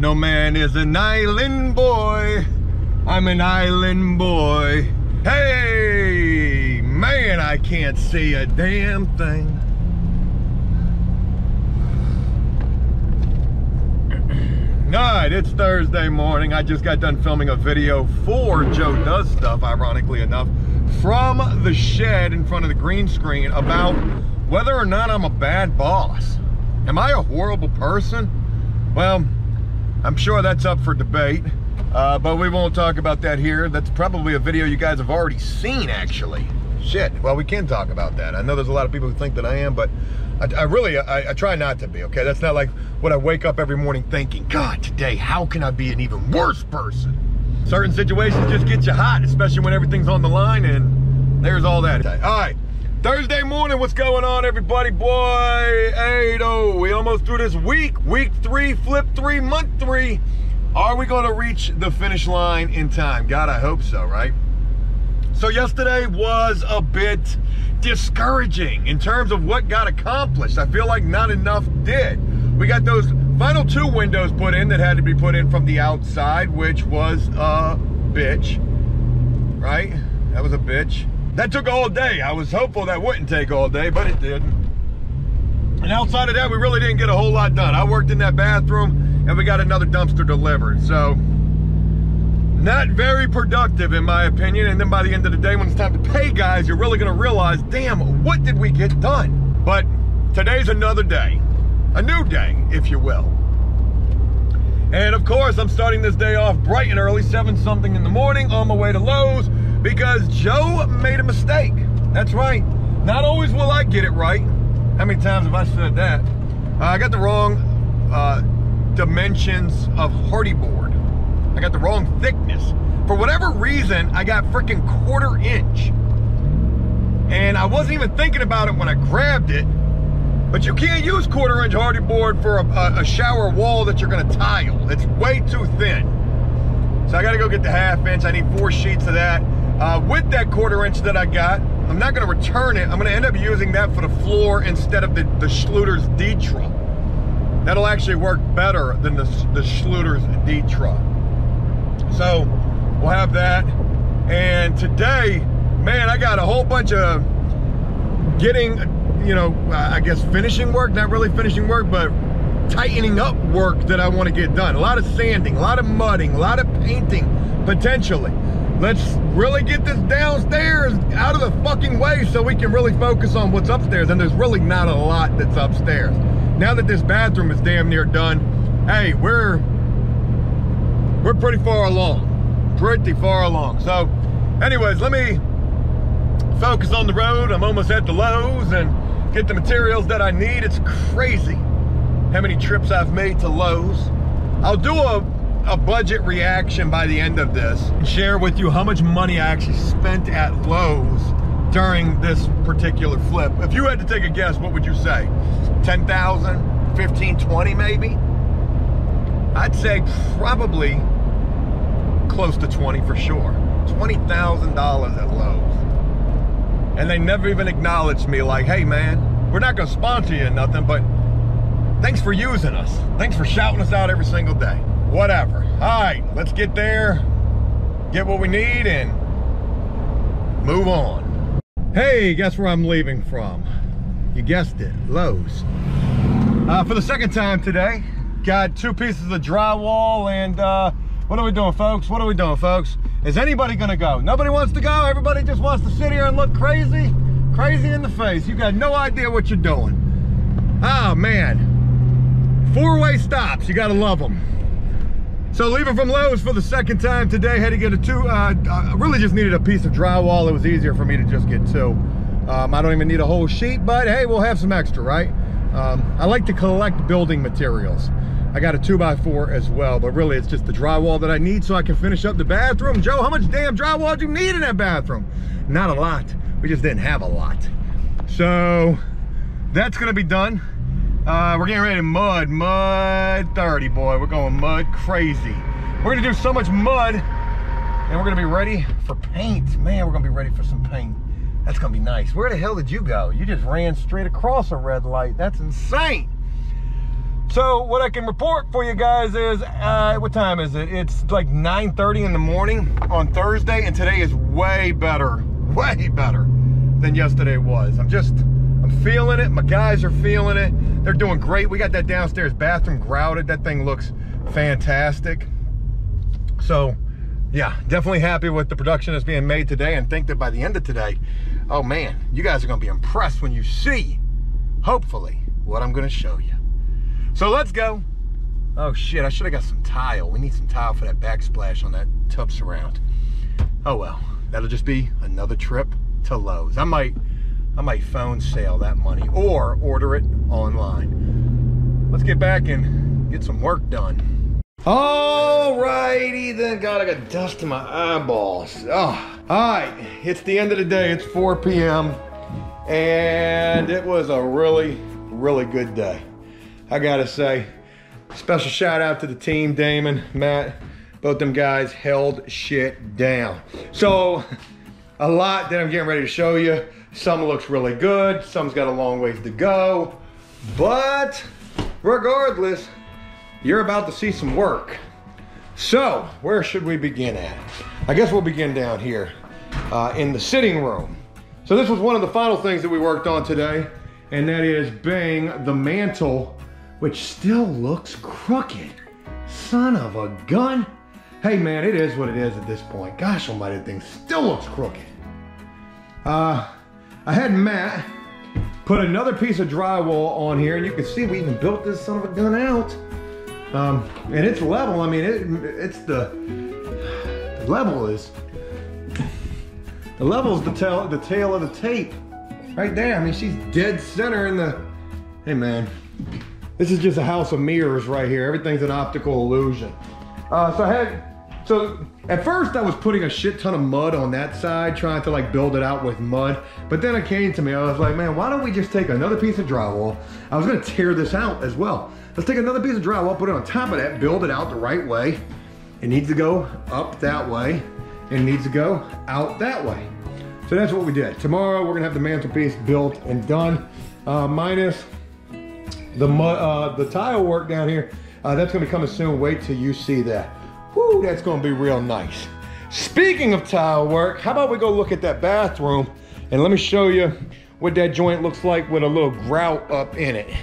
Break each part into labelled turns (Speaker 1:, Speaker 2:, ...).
Speaker 1: No man is an island boy. I'm an island boy. Hey, man, I can't see a damn thing. All right, it's Thursday morning. I just got done filming a video for Joe Does Stuff, ironically enough, from the shed in front of the green screen about whether or not I'm a bad boss. Am I a horrible person? Well, I'm sure that's up for debate, uh, but we won't talk about that here. That's probably a video you guys have already seen, actually. Shit, well, we can talk about that. I know there's a lot of people who think that I am, but I, I really, I, I, try not to be, okay? That's not like what I wake up every morning thinking, God, today, how can I be an even worse person? Certain situations just get you hot, especially when everything's on the line, and there's all that. All right, Thursday morning, what's going on, everybody? Boy, hey, oh, we almost through this week. Week three, flip three, month three. Are we gonna reach the finish line in time? God, I hope so, right? So yesterday was a bit discouraging in terms of what got accomplished. I feel like not enough did. We got those final two windows put in that had to be put in from the outside, which was a bitch, right? That was a bitch. That took all day. I was hopeful that wouldn't take all day, but it did. And outside of that, we really didn't get a whole lot done. I worked in that bathroom and we got another dumpster delivered. So not very productive in my opinion. And then by the end of the day, when it's time to pay guys, you're really gonna realize, damn, what did we get done? But today's another day, a new day, if you will. And of course, I'm starting this day off bright and early, seven something in the morning on my way to Lowe's because Joe made a mistake. That's right. Not always will I get it right. How many times have I said that? Uh, I got the wrong uh, dimensions of Hardie board. I got the wrong thickness. For whatever reason, I got freaking quarter inch. And I wasn't even thinking about it when I grabbed it. But you can't use quarter inch Hardie board for a, a, shower wall that you're gonna tile. It's way too thin. So I gotta go get the half inch. I need four sheets of that. Uh, with that quarter inch that I got, I'm not gonna return it. I'm gonna end up using that for the floor instead of the, the Schluter's Ditra. That'll actually work better than the, the Schluter's Ditra. So we'll have that. And today, man, I got a whole bunch of getting, you know, I guess finishing work, not really finishing work, but tightening up work that I want to get done. A lot of sanding, a lot of mudding, a lot of painting, potentially. Let's really get this downstairs out of the fucking way so we can really focus on what's upstairs. And there's really not a lot that's upstairs. Now that this bathroom is damn near done, hey, we're we're pretty far along. Pretty far along. So, anyways, let me focus on the road. I'm almost at the Lowe's and get the materials that I need. It's crazy how many trips I've made to Lowe's. I'll do a, a budget reaction by the end of this and share with you how much money I actually spent at Lowe's during this particular flip. If you had to take a guess, what would you say? 10,000, 15, 20 maybe? I'd say probably close to 20 for sure. $20,000 at Lowe's. And they never even acknowledged me like, hey man, we're not gonna sponsor you or nothing, but thanks for using us. Thanks for shouting us out every single day. Whatever. All right, let's get there, get what we need, and move on. Hey, guess where I'm leaving from? You guessed it, Lowe's. Uh, for the second time today, got two pieces of drywall and uh, what are we doing, folks? What are we doing, folks? Is anybody gonna go? Nobody wants to go. Everybody just wants to sit here and look crazy, crazy in the face. You got no idea what you're doing. Oh man, four-way stops. You gotta love them. So leaving from Lowe's for the second time today, had to get a two, uh, I really just needed a piece of drywall. It was easier for me to just get two. Um, I don't even need a whole sheet, but hey, we'll have some extra, right? Um, I like to collect building materials. I got a two by four as well, but really it's just the drywall that I need so I can finish up the bathroom. Joe, how much damn drywall do you need in that bathroom? Not a lot. We just didn't have a lot. So that's gonna be done. Uh, we're getting ready to mud, mud 30, boy. We're going mud crazy. We're gonna do so much mud and we're gonna be ready for paint. Man, we're gonna be ready for some paint. That's gonna be nice. Where the hell did you go? You just ran straight across a red light. That's insane. So what I can report for you guys is, uh, what time is it? It's like 9.30 in the morning on Thursday, and today is way better, way better than yesterday was. I'm just, I'm feeling it. My guys are feeling it. They're doing great. We got that downstairs bathroom grouted. That thing looks fantastic. So yeah, definitely happy with the production that's being made today and think that by the end of today, oh man, you guys are gonna be impressed when you see, hopefully, what I'm gonna show you. So let's go. Oh shit, I should have got some tile. We need some tile for that backsplash on that tub surround. Oh well, that'll just be another trip to Lowe's. I might, I might phone sale that money or order it online. Let's get back and get some work done. Alrighty then, God, I got dust in my eyeballs. Oh, all right, it's the end of the day. It's 4 p.m. And it was a really, really good day. I gotta say, special shout out to the team, Damon, Matt, both them guys held shit down. So, a lot that I'm getting ready to show you. Some looks really good, some's got a long ways to go. But, regardless, you're about to see some work. So, where should we begin at? I guess we'll begin down here uh, in the sitting room. So this was one of the final things that we worked on today, and that is bang the mantle, which still looks crooked. Son of a gun. Hey man, it is what it is at this point. Gosh almighty, thing still looks crooked. Uh, I had Matt put another piece of drywall on here, and you can see we even built this son of a gun out. Um, and it's level. I mean, it, it's the, the level is the level is the tail the tail of the tape right there. I mean, she's dead center in the. Hey man, this is just a house of mirrors right here. Everything's an optical illusion. Uh, so I had so at first I was putting a shit ton of mud on that side, trying to like build it out with mud. But then it came to me, I was like, man, why don't we just take another piece of drywall? I was gonna tear this out as well. Let's take another piece of drywall, put it on top of that, build it out the right way. It needs to go up that way. It needs to go out that way. So that's what we did. Tomorrow we're gonna have the mantelpiece built and done, uh, minus the uh, the tile work down here. Uh, that's gonna be coming soon. Wait till you see that. Whoo, that's gonna be real nice. Speaking of tile work, how about we go look at that bathroom and let me show you what that joint looks like with a little grout up in it.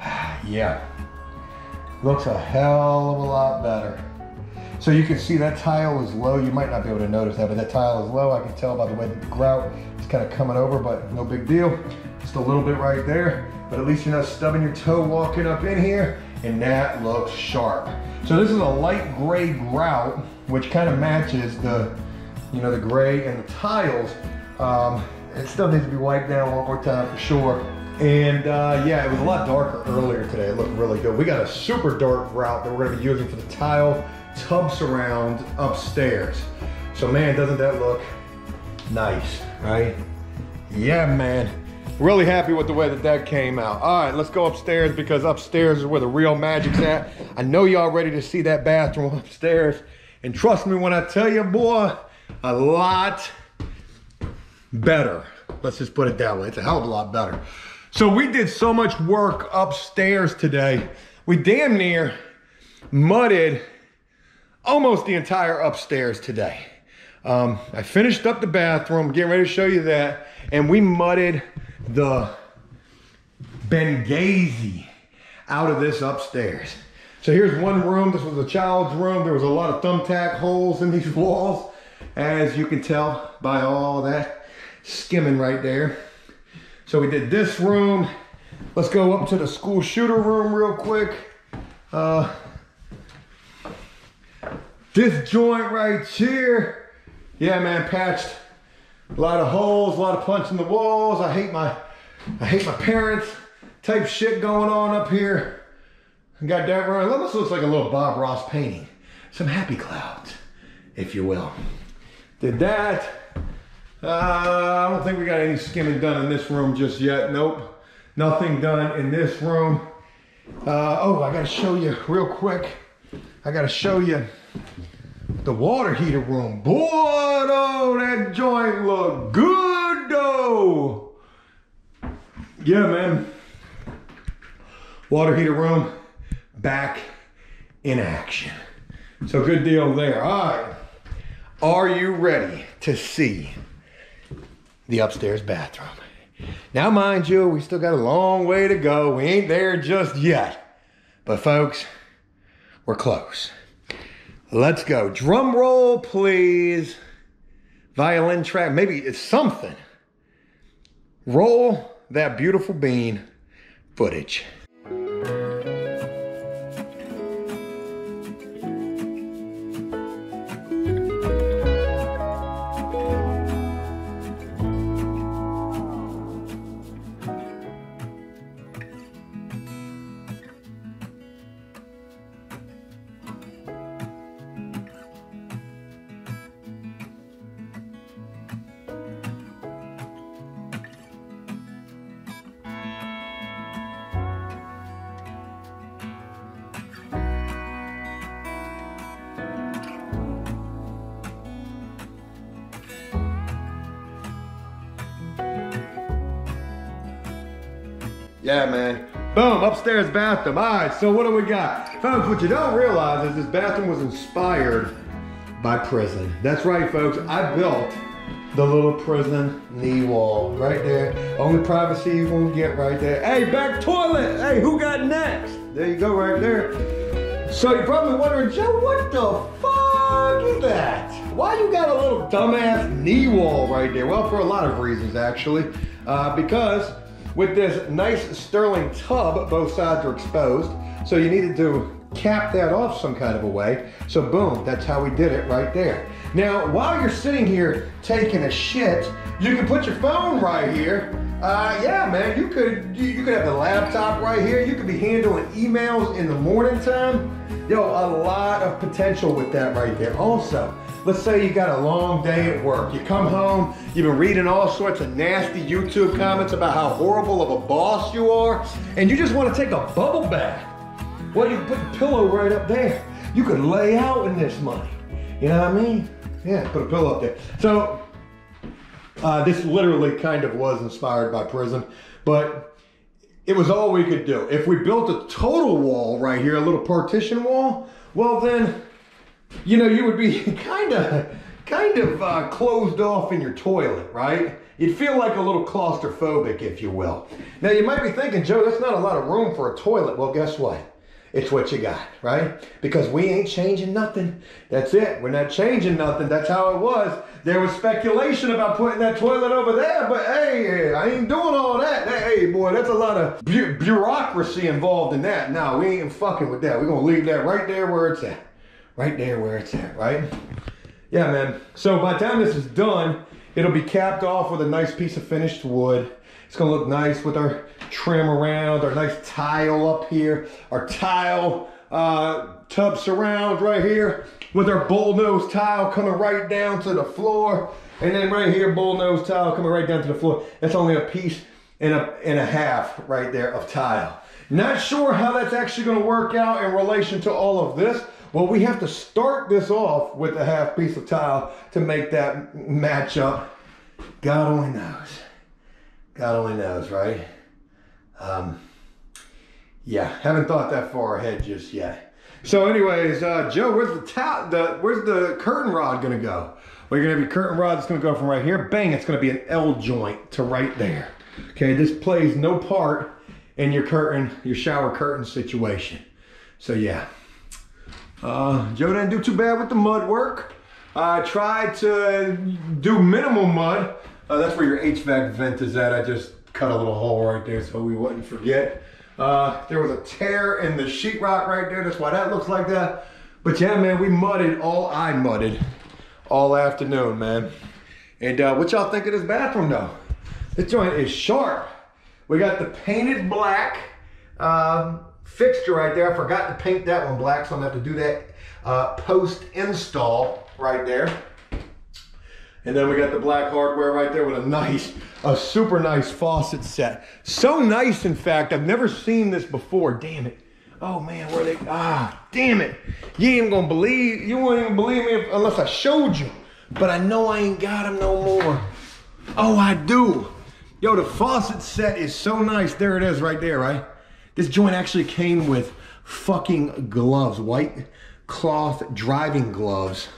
Speaker 1: Yeah, looks a hell of a lot better. So you can see that tile is low. You might not be able to notice that, but that tile is low. I can tell by the way the grout is kind of coming over, but no big deal. Just a little bit right there, but at least you're not stubbing your toe walking up in here, and that looks sharp. So this is a light gray grout, which kind of matches the, you know, the gray and the tiles. Um, it still needs to be wiped down one more time for sure. And uh, yeah, it was a lot darker earlier today. It looked really good. We got a super dark grout that we're gonna be using for the tile tub surround upstairs. So man, doesn't that look nice, right? Yeah, man. Really happy with the way that that came out. All right, let's go upstairs because upstairs is where the real magic's at. I know y'all ready to see that bathroom upstairs. And trust me when I tell you, boy, a lot better. Let's just put it that way. It's a hell of a lot better. So we did so much work upstairs today. We damn near mudded almost the entire upstairs today. Um, I finished up the bathroom, getting ready to show you that, and we mudded the Benghazi out of this upstairs. So here's one room. This was a child's room. There was a lot of thumbtack holes in these walls, as you can tell by all that skimming right there. So we did this room. Let's go up to the school shooter room real quick. Uh, this joint right here, yeah, man, patched a lot of holes, a lot of punching the walls. I hate my, I hate my parents type shit going on up here. I got that. It almost looks like a little Bob Ross painting. Some happy clouds, if you will. Did that. Uh, I don't think we got any skimming done in this room just yet. Nope. Nothing done in this room. Uh, oh, I gotta show you real quick. I gotta show you the water heater room. Boy, oh, that joint look good though. Yeah, man. Water heater room back in action. So good deal there. All right. Are you ready to see the upstairs bathroom? Now, mind you, we still got a long way to go. We ain't there just yet. But folks, we're close. Let's go. Drum roll, please. Violin track, maybe it's something. Roll that beautiful bean footage. Yeah, man. Boom, upstairs bathroom. All right, so what do we got? Folks, what you don't realize is this bathroom was inspired by prison. That's right, folks. I built the little prison knee wall right there. Only privacy you gonna get right there. Hey, back toilet. Hey, who got next? There you go, right there. So you're probably wondering, Joe, what the fuck is that? Why you got a little dumbass knee wall right there? Well, for a lot of reasons, actually. Uh, because with this nice sterling tub, both sides are exposed. So you needed to cap that off some kind of a way. So boom, that's how we did it right there. Now, while you're sitting here taking a shit, you can put your phone right here. Uh, yeah, man, you could you, you could have the laptop right here. You could be handling emails in the morning time. Yo, a lot of potential with that right there. Also, Let's say you got a long day at work. You come home, you've been reading all sorts of nasty YouTube comments about how horrible of a boss you are, and you just want to take a bubble bath. Well, you can put the pillow right up there. You could lay out in this money. You know what I mean? Yeah, put a pillow up there. So, uh, this literally kind of was inspired by prison, but it was all we could do. If we built a total wall right here, a little partition wall, well then you know, you would be kind of kind of uh, closed off in your toilet, right? You'd feel like a little claustrophobic, if you will. Now, you might be thinking, Joe, that's not a lot of room for a toilet. Well, guess what? It's what you got, right? Because we ain't changing nothing. That's it. We're not changing nothing. That's how it was. There was speculation about putting that toilet over there, but hey, I ain't doing all that. Hey, boy, that's a lot of bu bureaucracy involved in that. Now we ain't fucking with that. We're going to leave that right there where it's at right there where it's at, right? Yeah, man. So by the time this is done, it'll be capped off with a nice piece of finished wood. It's gonna look nice with our trim around, our nice tile up here, our tile uh, tub surround right here with our bullnose tile coming right down to the floor. And then right here, bullnose tile coming right down to the floor. That's only a piece and a, and a half right there of tile. Not sure how that's actually gonna work out in relation to all of this, well, we have to start this off with a half piece of tile to make that match up. God only knows. God only knows, right? Um, yeah, haven't thought that far ahead just yet. So, anyways, uh, Joe, where's the towel? The where's the curtain rod gonna go? Well, you're gonna have your curtain rod that's gonna go from right here. Bang! It's gonna be an L joint to right there. Okay, this plays no part in your curtain, your shower curtain situation. So yeah. Uh, Joe didn't do too bad with the mud work. I tried to do minimal mud. Uh, that's where your HVAC vent is at. I just cut a little hole right there so we wouldn't forget. Uh, there was a tear in the sheetrock right there. That's why that looks like that. But yeah, man, we mudded, all I mudded all afternoon, man. And uh, what y'all think of this bathroom though? This joint is sharp. We got the painted black. Um, fixture right there. I forgot to paint that one black, so I'm gonna have to do that uh, post install right there. And then we got the black hardware right there with a nice, a super nice faucet set. So nice, in fact, I've never seen this before. Damn it. Oh man, where they, ah, damn it. You ain't gonna believe, you won't even believe me if, unless I showed you. But I know I ain't got them no more. Oh, I do. Yo, the faucet set is so nice. There it is right there, right? This joint actually came with fucking gloves, white cloth driving gloves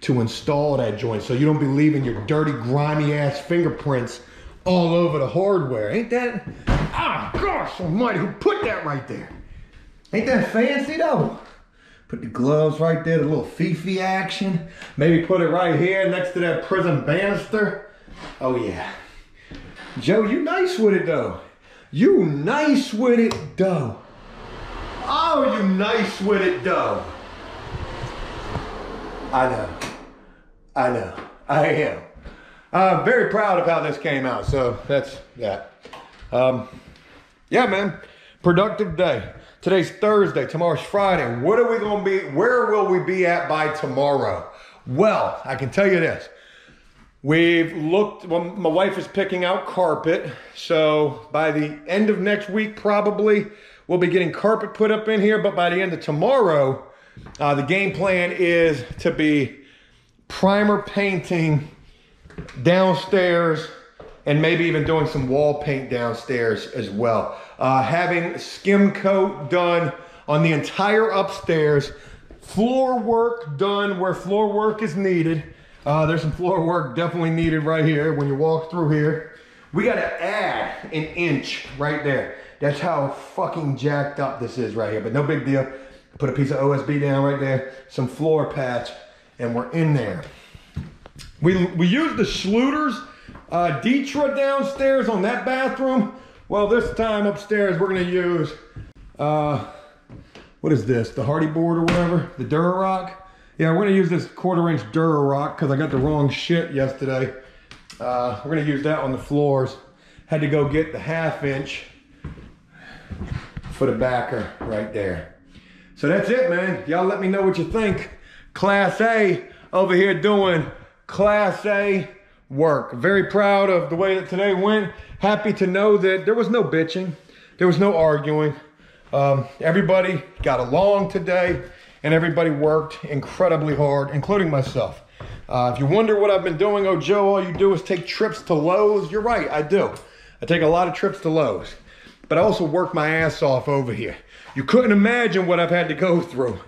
Speaker 1: to install that joint so you don't be leaving your dirty, grimy ass fingerprints all over the hardware. Ain't that, ah, gosh almighty, who put that right there? Ain't that fancy though? Put the gloves right there, the little Fifi action. Maybe put it right here next to that prison banister. Oh yeah. Joe, you nice with it though. You nice with it though. Oh, you nice with it though. I know. I know. I am. I'm very proud of how this came out. So that's that. Um, yeah, man. Productive day. Today's Thursday. Tomorrow's Friday. What are we going to be? Where will we be at by tomorrow? Well, I can tell you this. We've looked, well, my wife is picking out carpet. So by the end of next week, probably, we'll be getting carpet put up in here. But by the end of tomorrow, uh, the game plan is to be primer painting downstairs and maybe even doing some wall paint downstairs as well. Uh, having skim coat done on the entire upstairs, floor work done where floor work is needed. Uh, there's some floor work definitely needed right here when you walk through here. We gotta add an inch right there. That's how fucking jacked up this is right here, but no big deal. Put a piece of OSB down right there, some floor patch, and we're in there. We, we used the Schluter's uh, Ditra downstairs on that bathroom. Well, this time upstairs, we're gonna use, uh, what is this? The Hardie board or whatever? The Durarock? Yeah, we're gonna use this quarter inch Durarock because I got the wrong shit yesterday. Uh, we're gonna use that on the floors. Had to go get the half inch for the backer right there. So that's it, man. Y'all let me know what you think. Class A over here doing Class A work. Very proud of the way that today went. Happy to know that there was no bitching. There was no arguing. Um, everybody got along today and everybody worked incredibly hard, including myself. Uh, if you wonder what I've been doing, oh Joe, all you do is take trips to Lowe's. You're right, I do. I take a lot of trips to Lowe's, but I also work my ass off over here. You couldn't imagine what I've had to go through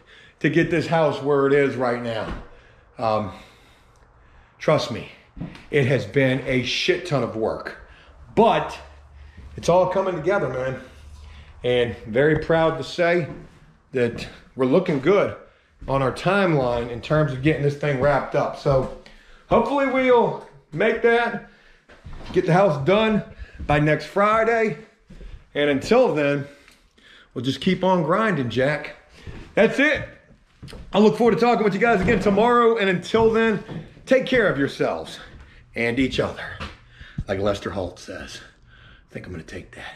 Speaker 1: to get this house where it is right now. Um, trust me, it has been a shit ton of work, but it's all coming together, man. And very proud to say that we're looking good on our timeline in terms of getting this thing wrapped up. So hopefully we'll make that, get the house done by next Friday. And until then, we'll just keep on grinding, Jack. That's it. I look forward to talking with you guys again tomorrow. And until then, take care of yourselves and each other. Like Lester Holt says. I think I'm going to take that.